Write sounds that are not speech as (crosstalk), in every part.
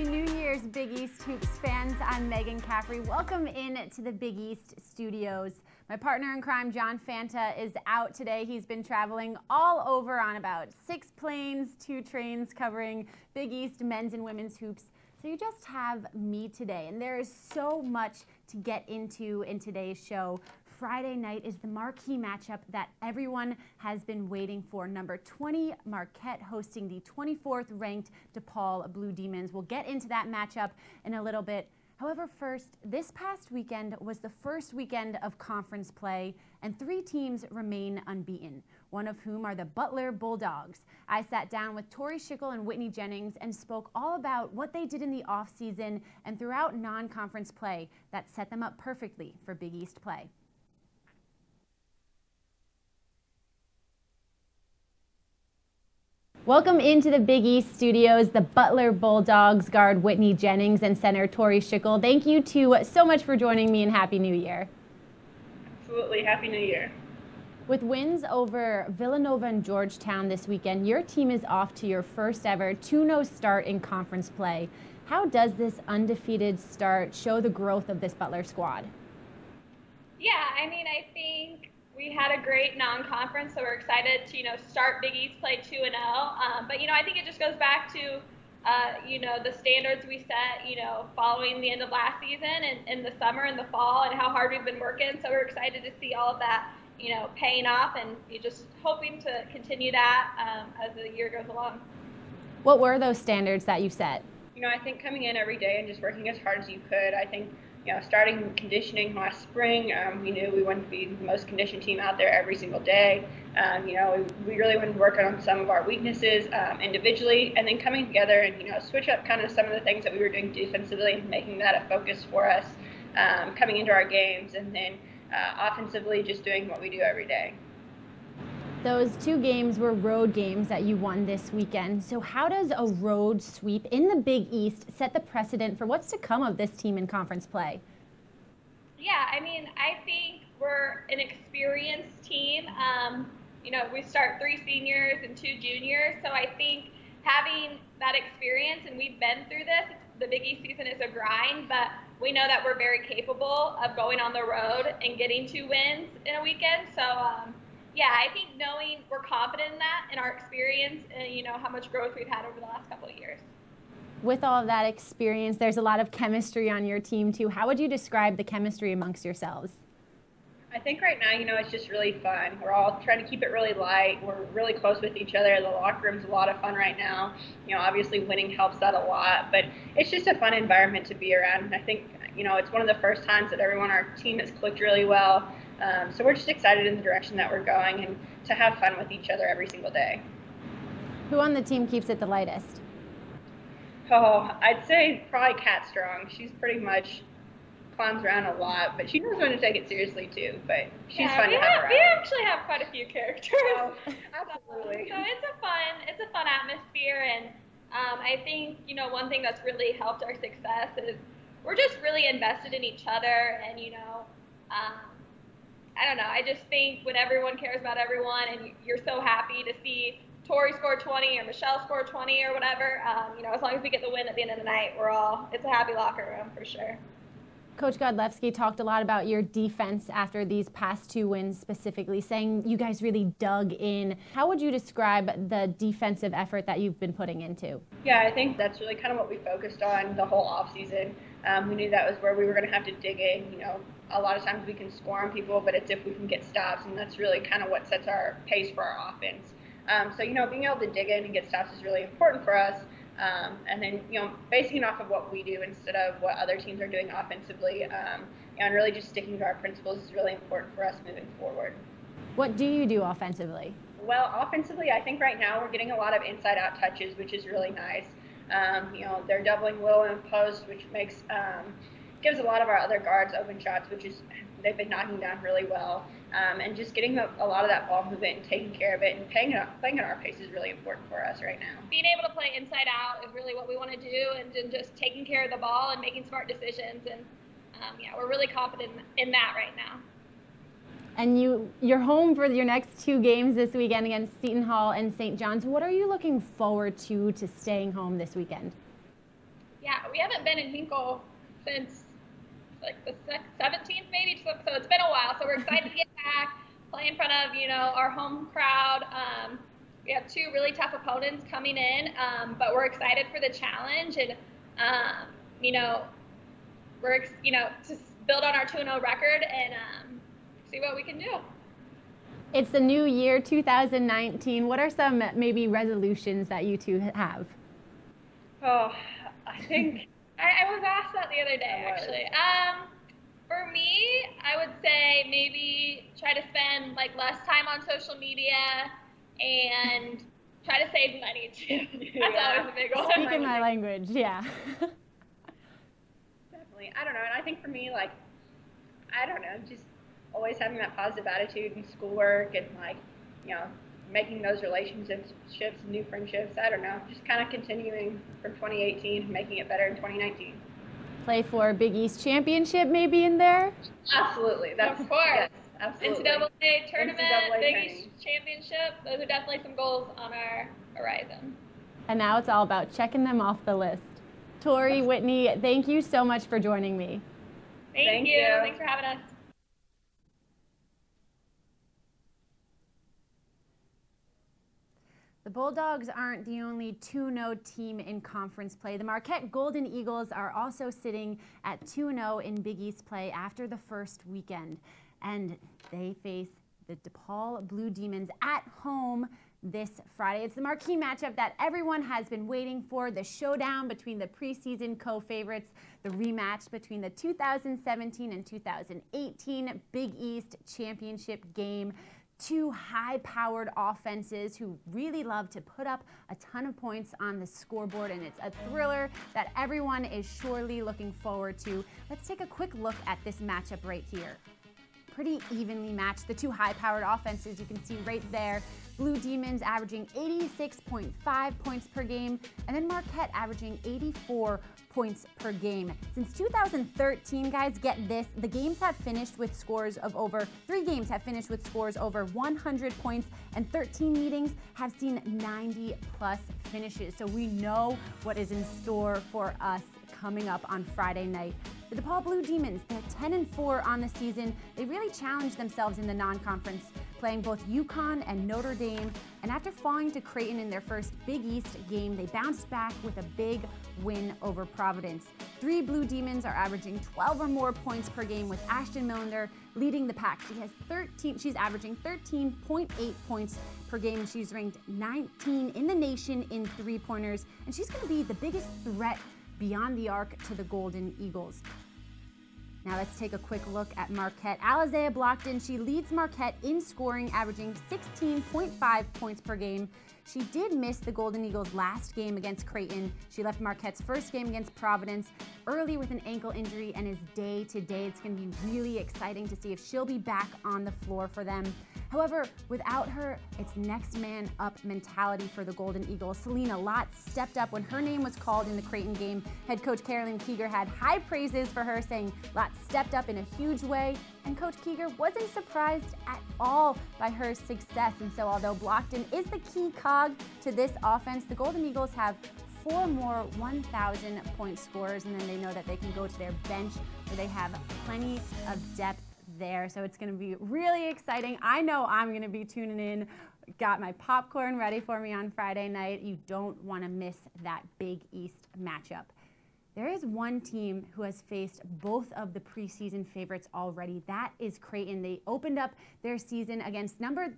Happy New Year's, Big East Hoops fans. I'm Meghan Caffrey. Welcome in to the Big East studios. My partner in crime, John Fanta, is out today. He's been traveling all over on about six planes, two trains covering Big East men's and women's hoops. So you just have me today, and there is so much to get into in today's show. Friday night is the marquee matchup that everyone has been waiting for. Number 20 Marquette hosting the 24th ranked DePaul Blue Demons. We'll get into that matchup in a little bit. However, first, this past weekend was the first weekend of conference play, and three teams remain unbeaten, one of whom are the Butler Bulldogs. I sat down with Tori Schickel and Whitney Jennings and spoke all about what they did in the offseason and throughout non conference play that set them up perfectly for Big East play. Welcome into the Big East studios, the Butler Bulldogs guard Whitney Jennings and center Tori Schickel. Thank you two so much for joining me and Happy New Year. Absolutely. Happy New Year. With wins over Villanova and Georgetown this weekend, your team is off to your first ever 2 0 start in conference play. How does this undefeated start show the growth of this Butler squad? Yeah, I mean, I think we had a great non-conference, so we're excited to you know start Big East play two and zero. Oh. Um, but you know I think it just goes back to uh, you know the standards we set you know following the end of last season and in the summer and the fall and how hard we've been working. So we're excited to see all of that you know paying off and just hoping to continue that um, as the year goes along. What were those standards that you set? You know I think coming in every day and just working as hard as you could. I think you know, starting conditioning last spring, um, we knew we wanted to be the most conditioned team out there every single day. Um, you know, we, we, really wanted to work on some of our weaknesses um, individually, and then coming together and you know switch up kind of some of the things that we were doing defensively making that a focus for us um, coming into our games, and then uh, offensively just doing what we do every day. Those two games were road games that you won this weekend. So, how does a road sweep in the Big East set the precedent for what's to come of this team in conference play? Yeah, I mean, I think we're an experienced team. Um, you know, we start three seniors and two juniors. So, I think having that experience, and we've been through this, the Big East season is a grind, but we know that we're very capable of going on the road and getting two wins in a weekend. So, um, yeah, I think knowing we're confident in that in our experience and you know how much growth we've had over the last couple of years. With all of that experience, there's a lot of chemistry on your team too. How would you describe the chemistry amongst yourselves? I think right now, you know, it's just really fun. We're all trying to keep it really light. We're really close with each other. The locker room's a lot of fun right now. You know, obviously winning helps that a lot, but it's just a fun environment to be around. And I think, you know, it's one of the first times that everyone on our team has clicked really well. Um, so we're just excited in the direction that we're going and to have fun with each other every single day. Who on the team keeps it the lightest? Oh, I'd say probably Kat Strong. She's pretty much clowns around a lot, but she knows when to take it seriously too. But she's yeah, fun to have, have around. We actually have quite a few characters. Oh, absolutely. (laughs) so it's a fun, it's a fun atmosphere, and um, I think you know one thing that's really helped our success is we're just really invested in each other, and you know. Um, I don't know. I just think when everyone cares about everyone and you're so happy to see Tori score 20 or Michelle score 20 or whatever, um, you know, as long as we get the win at the end of the night, we're all, it's a happy locker room for sure. Coach Godlevske talked a lot about your defense after these past two wins specifically, saying you guys really dug in. How would you describe the defensive effort that you've been putting into? Yeah, I think that's really kind of what we focused on the whole offseason. Um, we knew that was where we were going to have to dig in. You know, a lot of times we can score on people, but it's if we can get stops, and that's really kind of what sets our pace for our offense. Um, so, you know, being able to dig in and get stops is really important for us. Um, and then, you know, basing it off of what we do instead of what other teams are doing offensively, um, and really just sticking to our principles is really important for us moving forward. What do you do offensively? Well, offensively, I think right now we're getting a lot of inside out touches, which is really nice. Um, you know, they're doubling Will in post, which makes um, gives a lot of our other guards open shots, which is they've been knocking down really well. Um, and just getting a, a, lot of that ball movement and taking care of it and playing it, playing at our pace is really important for us right now. Being able to play inside out is really what we want to do, and, and just taking care of the ball and making smart decisions. And um, yeah, we're really confident in that right now. And you, you're home for your next two games this weekend against Seton Hall and St. John's. What are you looking forward to to staying home this weekend? Yeah, we haven't been in Hinkle since like the 17th maybe. So, so it's been a while. So we're excited to get (laughs) back, play in front of you know our home crowd. Um, we have two really tough opponents coming in, um, but we're excited for the challenge and um, you know we're you know to build on our 2-0 record and um, see what we can do. It's the new year, 2019. What are some maybe resolutions that you two have? Oh, I think I, I was asked that the other day actually. Um, for me, I would say maybe try to spend like less time on social media and (laughs) try to save money too. (laughs) That's yeah. always a big one. Speaking my language, yeah. (laughs) Definitely. I don't know. And I think for me, like, I don't know, just always having that positive attitude in schoolwork and like, you know, making those relationships, new friendships. I don't know, just kind of continuing from 2018, making it better in 2019. Play for Big East Championship, maybe in there. Absolutely, that's of course. Yes, absolutely. NCAA tournament, NCAA Big East Championship. Those are definitely some goals on our horizon. And now it's all about checking them off the list. Tori, Whitney, thank you so much for joining me. Thank, thank you. you. Thanks for having us. The Bulldogs aren't the only 2-0 team in conference play. The Marquette Golden Eagles are also sitting at 2-0 in Big East play after the first weekend. And they face the DePaul Blue Demons at home this Friday. It's the marquee matchup that everyone has been waiting for, the showdown between the preseason co-favorites, the rematch between the 2017 and 2018 Big East championship game two high-powered offenses who really love to put up a ton of points on the scoreboard, and it's a thriller that everyone is surely looking forward to. Let's take a quick look at this matchup right here. Pretty evenly matched. The two high-powered offenses you can see right there. Blue Demons averaging 86.5 points per game, and then Marquette averaging 84 points per game. Since 2013, guys, get this, the games have finished with scores of over, three games have finished with scores over 100 points, and 13 meetings have seen 90 plus finishes. So we know what is in store for us coming up on Friday night. The DePaul Blue Demons, they're 10 and 4 on the season. They really challenged themselves in the non-conference, playing both UConn and Notre Dame. And after falling to Creighton in their first Big East game, they bounced back with a big win over Providence. Three Blue Demons are averaging 12 or more points per game with Ashton Millender leading the pack. She has 13, she's averaging 13.8 points per game. She's ranked 19 in the nation in three-pointers, and she's going to be the biggest threat beyond the arc to the Golden Eagles. Now let's take a quick look at Marquette. Allazia Blockton, she leads Marquette in scoring, averaging 16.5 points per game. She did miss the Golden Eagles' last game against Creighton. She left Marquette's first game against Providence early with an ankle injury and is day to day. It's going to be really exciting to see if she'll be back on the floor for them. However, without her, it's next man up mentality for the Golden Eagles. Selena Lott stepped up when her name was called in the Creighton game. Head coach Carolyn Kieger had high praises for her, saying Lott stepped up in a huge way, and Coach Kieger wasn't surprised at all by her success. And so, although Blockton is the key cog to this offense, the Golden Eagles have four more 1,000 point scorers, and then they know that they can go to their bench where they have plenty of depth there. So it's going to be really exciting. I know I'm going to be tuning in. Got my popcorn ready for me on Friday night. You don't want to miss that Big East matchup. There is one team who has faced both of the preseason favorites already. That is Creighton. They opened up their season against number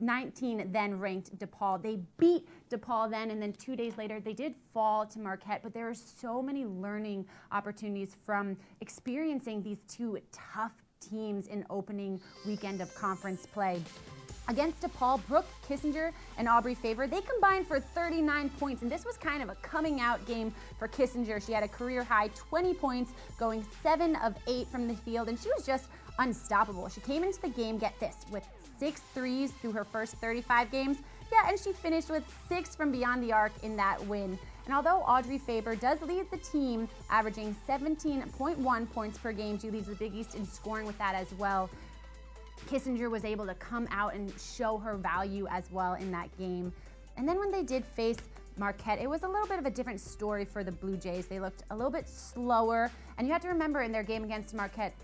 19 then ranked DePaul. They beat DePaul then, and then two days later, they did fall to Marquette. But there are so many learning opportunities from experiencing these two tough teams in opening weekend of conference play. Against DePaul, Brooke Kissinger and Audrey Faber, they combined for 39 points, and this was kind of a coming out game for Kissinger. She had a career high 20 points, going 7 of 8 from the field, and she was just unstoppable. She came into the game, get this, with six threes through her first 35 games. Yeah, and she finished with six from beyond the arc in that win. And although Audrey Faber does lead the team, averaging 17.1 points per game, she leads the Big East in scoring with that as well. Kissinger was able to come out and show her value as well in that game. And then when they did face Marquette. It was a little bit of a different story for the Blue Jays. They looked a little bit slower. And you have to remember in their game against Marquette,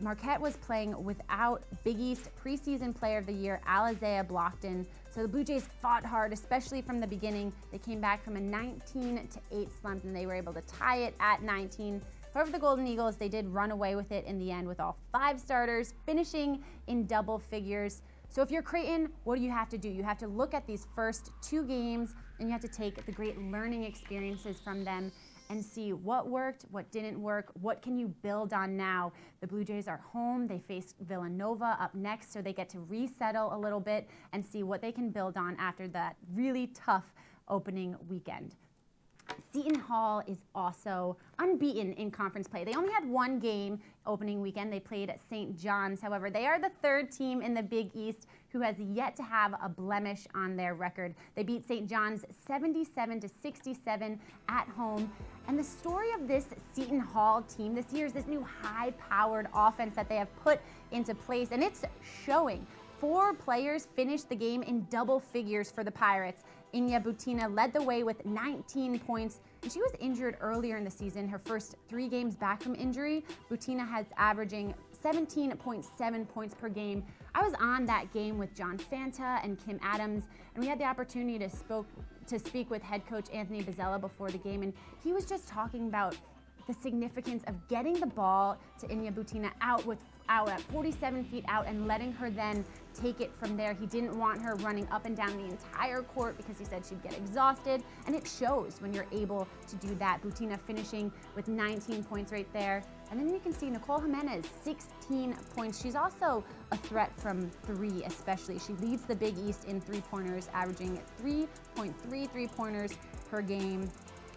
Marquette was playing without Big East preseason player of the year, Allazia Blockton. So the Blue Jays fought hard, especially from the beginning. They came back from a 19 to 8 slump and they were able to tie it at 19. However, the Golden Eagles, they did run away with it in the end with all five starters, finishing in double figures. So if you're Creighton, what do you have to do? You have to look at these first two games and you have to take the great learning experiences from them and see what worked, what didn't work, what can you build on now. The Blue Jays are home. They face Villanova up next, so they get to resettle a little bit and see what they can build on after that really tough opening weekend. Seton Hall is also unbeaten in conference play. They only had one game opening weekend. They played at St. John's. However, they are the third team in the Big East who has yet to have a blemish on their record. They beat St. John's 77 to 67 at home. And the story of this Seton Hall team this year is this new high-powered offense that they have put into place, and it's showing. Four players finished the game in double figures for the Pirates. Inja Butina led the way with 19 points. And she was injured earlier in the season, her first three games back from injury. Butina has averaging 17.7 points per game. I was on that game with John Fanta and Kim Adams, and we had the opportunity to spoke to speak with head coach Anthony Bozzella before the game, and he was just talking about the significance of getting the ball to Inja Butina out with out at 47 feet out and letting her then take it from there. He didn't want her running up and down the entire court because he said she'd get exhausted, and it shows when you're able to do that. Butina finishing with 19 points right there. And then you can see Nicole Jimenez, 16 points. She's also a threat from three, especially. She leads the Big East in three-pointers, averaging 3.3 three-pointers per game.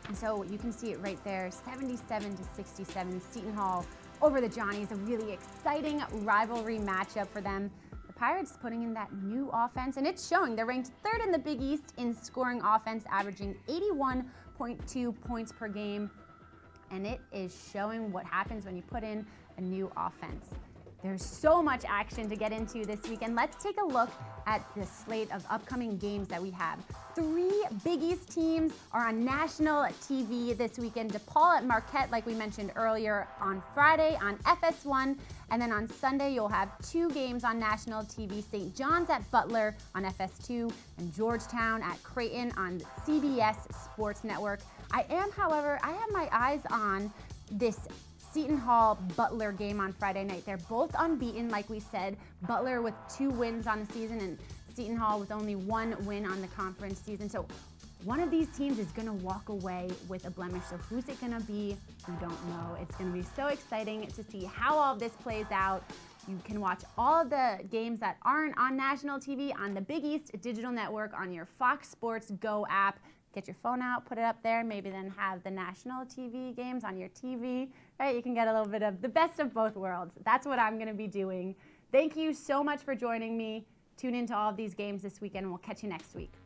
And so you can see it right there, 77 to 67. Seton Hall over the Johnnies, a really exciting rivalry matchup for them. The Pirates putting in that new offense, and it's showing. They're ranked third in the Big East in scoring offense, averaging 81.2 points per game. And it is showing what happens when you put in a new offense. There's so much action to get into this weekend. Let's take a look at the slate of upcoming games that we have. Three Big East teams are on national TV this weekend. DePaul at Marquette, like we mentioned earlier, on Friday on FS1. And then on Sunday, you'll have two games on national TV. St. John's at Butler on FS2 and Georgetown at Creighton on CBS Sports Network. I am, however, I have my eyes on this Seton Hall Butler game on Friday night. They're both unbeaten, like we said. Butler with two wins on the season and Seton Hall with only one win on the conference season. So one of these teams is going to walk away with a blemish. So who's it going to be? We don't know. It's going to be so exciting to see how all this plays out. You can watch all the games that aren't on national TV on the Big East Digital Network on your Fox Sports Go app get your phone out, put it up there, maybe then have the national TV games on your TV, right? You can get a little bit of the best of both worlds. That's what I'm going to be doing. Thank you so much for joining me. Tune into all of these games this weekend, and we'll catch you next week.